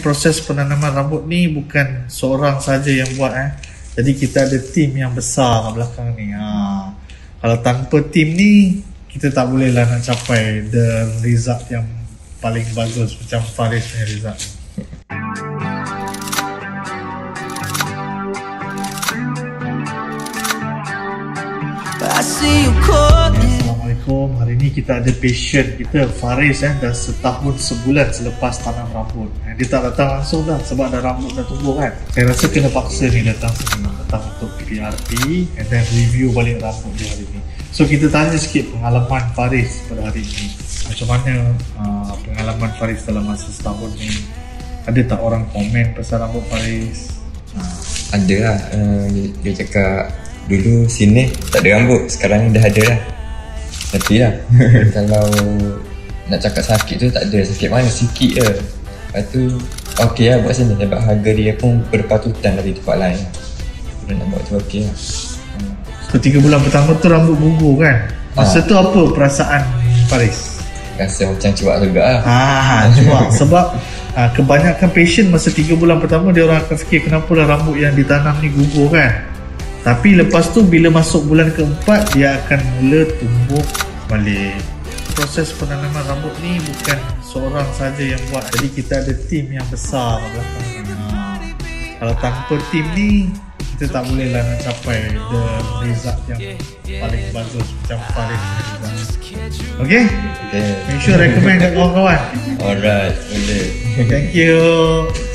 Proses penanaman rambut ni bukan seorang saja yang buat eh. Jadi kita ada tim yang besar kat belakang ni. Ha. Kalau tanpa tim ni kita tak boleh lah nak capai the result yang paling bagus macam Faris punya result. I see you calling. Assalamualaikum. Hari ni kita ada patient kita Faris eh dah setahun sebulan selepas tanam rambut. Eh, dia tak datang langsung dah sebab dah rambut dah tumbuh kan. Saya rasa kena paksa ni datang sini datang untuk PRP and then review balik rambut dia hari ni. So kita tanya sikit pengalaman Faris pada hari ini. Macam mana uh, pengalaman Faris dalam masa setahun ni? Ada tak orang komen pasal rambut Faris? Ah, Ada lah uh, dia, dia cakap Dulu sini tak ada rambut Sekarang dah ada lah Tapi lah Kalau Nak cakap sakit tu tak ada Sakit mana sikit je Lepas tu Okey lah buat sini Sebab harga dia pun Berpatutan dari tempat lain Kalau nak buat tu okey lah Hmm. So tiga bulan pertama tu rambut gugur kan? Masa Ah. tu apa perasaan Faris? Rasa macam cuak juga lah Ah, cuma sebab ah, kebanyakan patient masa 3 bulan pertama dia orang akan fikir kenapa lah rambut yang ditanam ni gugur kan. Tapi lepas tu bila masuk bulan keempat dia akan mula tumbuh balik. Proses penanaman rambut ni bukan seorang saja yang buat. Jadi kita ada tim yang besar belakang. Ah, Kalau tanpa tim ni kita tak boleh lah nak capai the result yang paling bagus macam result. Okay? Okay Make sure recommend kat kawan-kawan. Alright Boleh Thank you.